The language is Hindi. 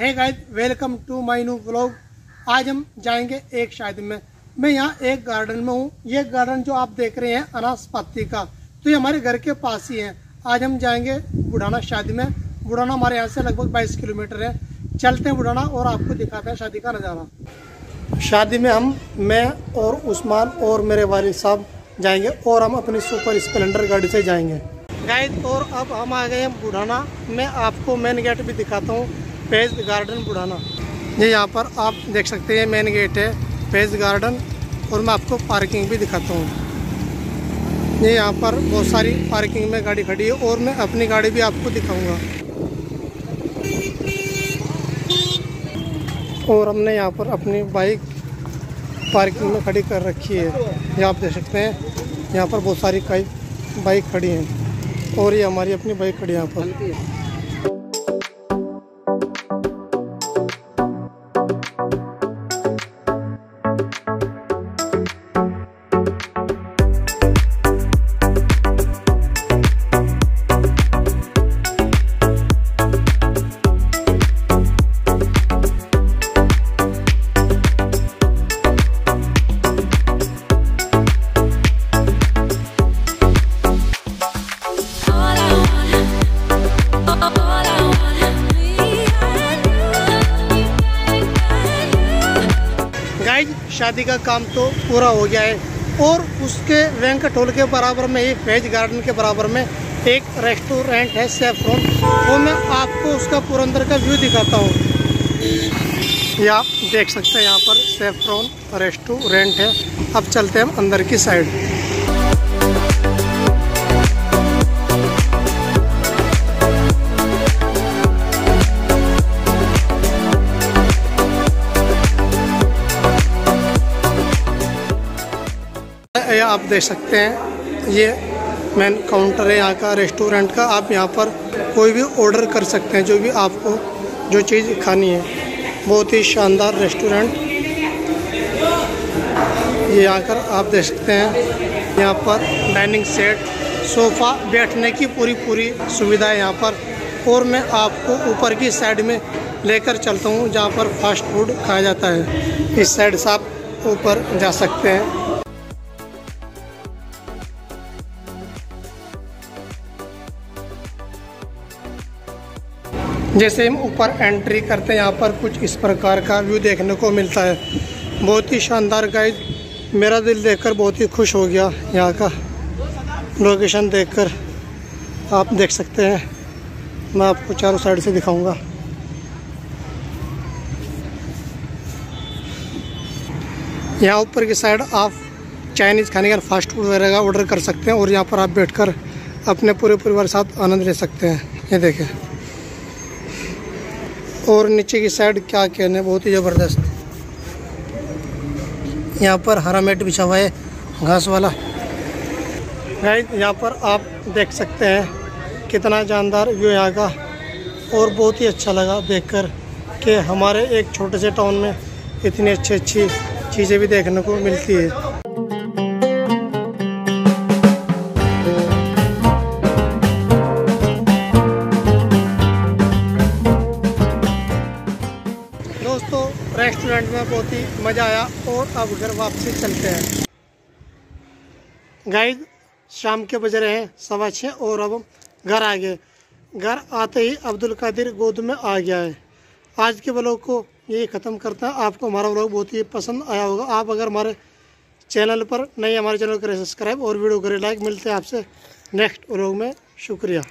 है guys welcome to my new blog आज हम जाएँगे एक शादी में। मैं यहाँ एक गार्डन में हूँ। ये गार्डन जो आप देख रहे हैं अनासपत्ति का तो ये हमारे घर के पास ही है। आज हम जाएँगे बुढ़ाना शादी में। बुढ़ाना हमारे यहाँ से लगभग 22 किलोमीटर है। चलते हैं बुढ़ाना और आपको दिखाते हैं शादी का नज़ारा। शादी में हम, मैं और उस्मान और मेरे वालिद साहब जाएँगे और हम अपनी सुपर स्प्लेंडर गाड़ी से जाएँगे। गाइड और अब हम आ गए हैं बुढ़ाना। मैं आपको मेन गेट भी दिखाता हूँ। Page Garden Budhana. ये यहाँ पर आप देख सकते हैं मेन गेट है, पेज गार्डन और मैं आपको पार्किंग भी दिखाता हूँ। ये यहाँ पर बहुत सारी पार्किंग में गाड़ी खड़ी है और मैं अपनी गाड़ी भी आपको दिखाऊँगा। और हमने यहाँ पर अपनी बाइक पार्किंग में खड़ी कर रखी है। ये आप देख सकते हैं, यहाँ पर बहुत सारी कई बाइक खड़ी हैं और ये हमारी अपनी बाइक खड़ी है यहाँ पर। गाइज़ शादी का काम तो पूरा हो गया है। और उसके वेंकट हॉल के बराबर में, एक वेज गार्डन के बराबर में एक रेस्टोरेंट है सेफ्रॉन वो मैं आपको उसका पूरा अंदर का व्यू दिखाता हूँ। ये आप देख सकते हैं यहाँ पर सेफ्रॉन रेस्टोरेंट है। अब चलते हैं हम अंदर की साइड। आप देख सकते हैं। ये मेन काउंटर है, यहाँ का रेस्टोरेंट का। आप यहाँ पर कोई भी ऑर्डर कर सकते हैं, जो भी आपको जो चीज़ खानी है। बहुत ही शानदार रेस्टोरेंट ये यहाँ कर आप देख सकते हैं। यहाँ पर डाइनिंग सेट सोफ़ा बैठने की पूरी पूरी सुविधा है यहाँ पर। और मैं आपको ऊपर की साइड में लेकर चलता हूँ, जहाँ पर फास्ट फ़ूड खाया जाता है। इस साइड से आप ऊपर जा सकते हैं। जैसे हम ऊपर एंट्री करते हैं, यहाँ पर कुछ इस प्रकार का व्यू देखने को मिलता है। बहुत ही शानदार गाइड मेरा दिल देखकर बहुत ही खुश हो गया यहाँ का लोकेशन देखकर। आप देख सकते हैं। मैं आपको चारों साइड से दिखाऊँगा। यहाँ ऊपर की साइड आप चाइनीज़ खाने का फास्ट फ़ूड वगैरह का ऑर्डर कर सकते हैं और यहाँ पर आप बैठकर अपने पूरे परिवार के साथ आनंद ले सकते हैं। ये देखें। और नीचे की साइड क्या कहने बहुत ही ज़बरदस्त। यहाँ पर हरा मैट बिछा हुआ है, घास वाला। गाइस यहाँ पर आप देख सकते हैं कितना जानदार व्यू यहाँ का, और बहुत ही अच्छा लगा देखकर कि हमारे एक छोटे से टाउन में इतनी अच्छी अच्छी चीज़ें भी देखने को मिलती है। बहुत ही मज़ा आया और अब घर वापसी चलते हैं। गाइड शाम के बज रहे हैं, सवा छः और अब घर आ गए। घर आते ही अब्दुल कादिर गोद में आ गया है। आज के ब्लॉग को यही ख़त्म करता है। आपको हमारा ब्लॉग बहुत ही पसंद आया होगा। आप अगर हमारे चैनल पर नए हमारे चैनल करें सब्सक्राइब और वीडियो करें लाइक। मिलते हैं आपसे नेक्स्ट ब्लॉग में। शुक्रिया।